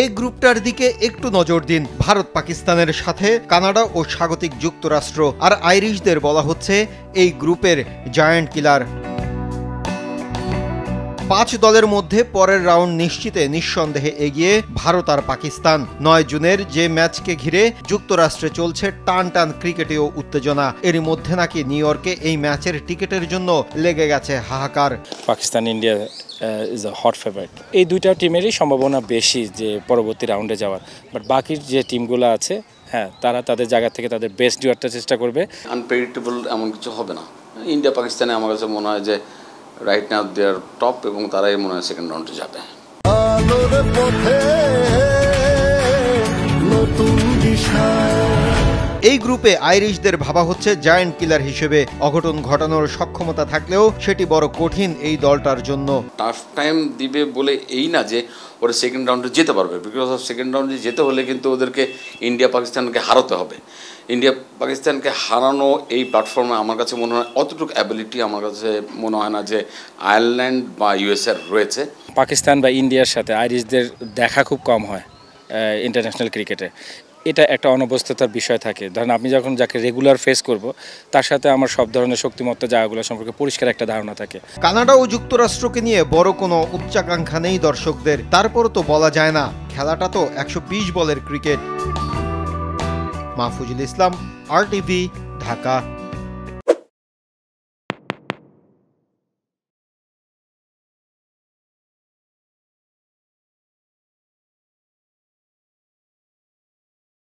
এই গ্রুপটার দিকে একটু নজর দিন ভারত পাকিস্তানের সাথে। কানাডা ও স্বাগতিক যুক্তরাষ্ট্র আর আইরিশদের বলা হচ্ছে এই গ্রুপের জায়ান্ট কিলার। পাঁচ দলের মধ্যে পরের রাউন্ড নিশ্চিতে নিঃসন্দেহে এগিয়ে ভারত আর পাকিস্তান। নয় জুনের যে ম্যাচকে ঘিরে যুক্তরাষ্ট্রে চলছে টান টান ক্রিকেটেও উত্তেজনা। এরই মধ্যে নাকি নিউ ইয়র্কে এই ম্যাচের টিকিটের জন্য লেগে গেছে হাহাকার। Pakistan India is a hot favourite এই দুইটা টিমেরই সম্ভাবনা বেশি যে পরবর্তী রাউন্ডে যাওয়ার। বাট বাকি যে টিমগুলো আছে হ্যাঁ তারা তাদের জায়গা থেকে তাদের বেস্ট ডিওয়ারটা চেষ্টা করবে। আনপ্রেডিক্টেবল এমন কিছু হবে না। ইন্ডিয়া পাকিস্তানে আমার কাছে মনে হয় যে রাইট নাও দেয়ার টপ এবং তারাই মনে হয় সেকেন্ড রাউন্ডে যাবে। আলোর পথে এই গ্রুপে আইরিশদের ভাবা হচ্ছে জায়ান্ট কিলার হিসেবে। অঘটন ঘটানোর সক্ষমতা থাকলেও সেটি বড় কঠিন এই দলটার জন্য। টাফ টাইম দিবে বলে এই না যে ওরা সেকেন্ড রাউন্ডে যেতে পারবে। বিকজ অফ সেকেন্ড রাউন্ডে যেতে হলে কিন্তু ওদেরকে ইন্ডিয়া পাকিস্তানকে হারাতে হবে। ইন্ডিয়া পাকিস্তানকে হারানো এই প্ল্যাটফর্মে আমার কাছে মনে হয় অতটুকু অ্যাবিলিটি আমার কাছে মনে হয় না যে আয়ারল্যান্ড বা ইউএসএর রয়েছে। পাকিস্তান বা ইন্ডিয়ার সাথে আইরিশদের দেখা খুব কম হয় ইন্টারন্যাশনাল ক্রিকেটে এটা একটা অনবস্থতার বিষয় থাকে। ধরেন আমি যখন যাকে রেগুলার ফেস করব, তার সাথে আমার সব ধরনের শক্তিমত্তা জায়গাগুলো সম্পর্কে পরিষ্কার একটা ধারণা থাকে। কানাডা ও যুক্তরাষ্ট্রকে নিয়ে বড় কোনো উচ্চাকাঙ্ক্ষা নেই দর্শকদের। তারপরও তো বলা যায় না, খেলাটা তো একশো বিশ বলের ক্রিকেট মাহফুজুল ইসলাম আর ঢাকা।